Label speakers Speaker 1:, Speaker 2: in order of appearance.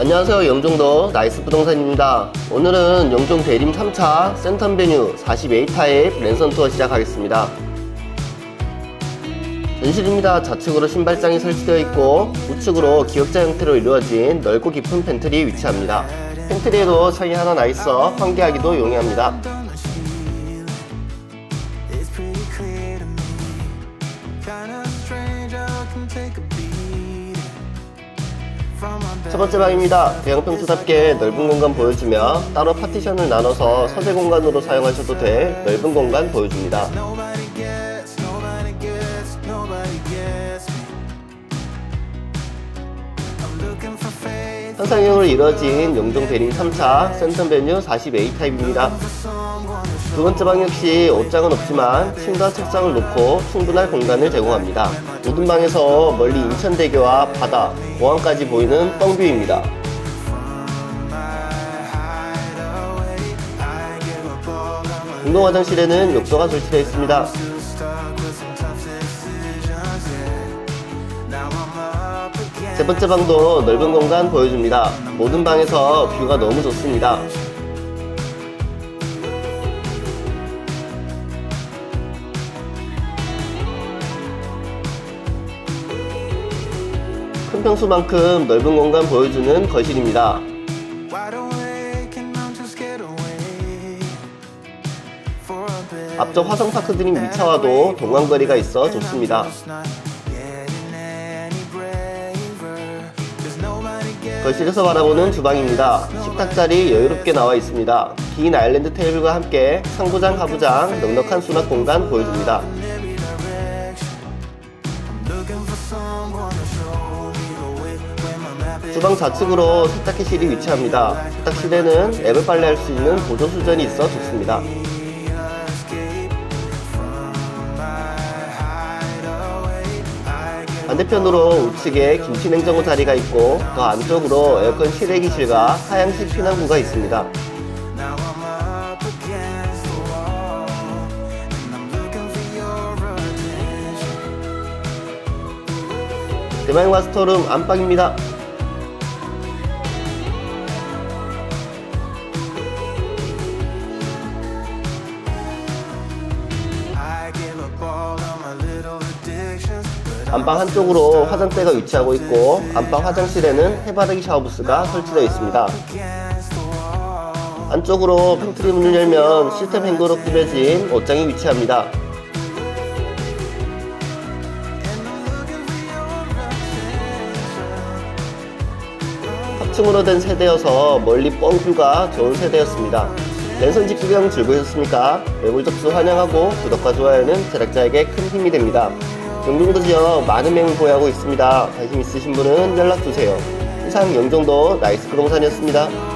Speaker 1: 안녕하세요 영종도 나이스 부동산입니다. 오늘은 영종 대림 3차 센텀베뉴 40A 타입 랜선 투어 시작하겠습니다. 전실입니다. 좌측으로 신발장이 설치되어 있고 우측으로 기역자 형태로 이루어진 넓고 깊은 팬트리 위치합니다. 팬트리에도 창이 하나 나 있어 환기하기도 용이합니다.
Speaker 2: Pretty
Speaker 1: 첫 번째 방입니다. 대형 평수답게 넓은 공간 보여주며 따로 파티션을 나눠서 서재 공간으로 사용하셔도 될 넓은 공간 보여줍니다. 현상형으로 이루어진 용종 대림 3차 센텀베뉴 40A 타입입니다. 두 번째 방 역시 옷장은 없지만 침과 책상을 놓고 충분할 공간을 제공합니다. 모든 방에서 멀리 인천대교와 바다, 공항까지 보이는 뻥뷰입니다. 공동 화장실에는 욕조가 설치되어 있습니다. 세 번째 방도 넓은 공간 보여줍니다. 모든 방에서 뷰가 너무 좋습니다. 큰 평수만큼 넓은 공간 보여주는 거실입니다. 앞쪽 화성파크 드림 2차와도 동광거리가 있어 좋습니다. 거실에서 바라보는 주방입니다. 식탁 자리 여유롭게 나와 있습니다. 긴 아일랜드 테이블과 함께 상부장, 하부장, 넉넉한 수납 공간 보여줍니다. 주방 좌측으로 세탁기실이 위치합니다. 세탁실에는 앱을 빨래할 수 있는 보조 수전이 있어 좋습니다. 반대편으로 우측에 김치 냉장고 자리가 있고 더 안쪽으로 에어컨 실외기실과 하향식 피난구가 있습니다. 대마영 마스터룸 안방입니다. 안방 한쪽으로 화장대가 위치하고 있고 안방 화장실에는 해바라기 샤워부스가 설치되어 있습니다. 안쪽으로 팬트리 문을 열면 시스템 행거로 꾸며진 옷장이 위치합니다. 탑층으로 된 세대여서 멀리 뻥 뷰가 좋은 세대였습니다. 랜선 집 구경 즐거우셨습니까? 매물 접수 환영하고 구독과 좋아요는 제작자에게 큰 힘이 됩니다. 영종도 지역 많은 매물 보유하고 있습니다. 관심 있으신 분은 연락 주세요. 이상 영종도 나이스 부동산이었습니다.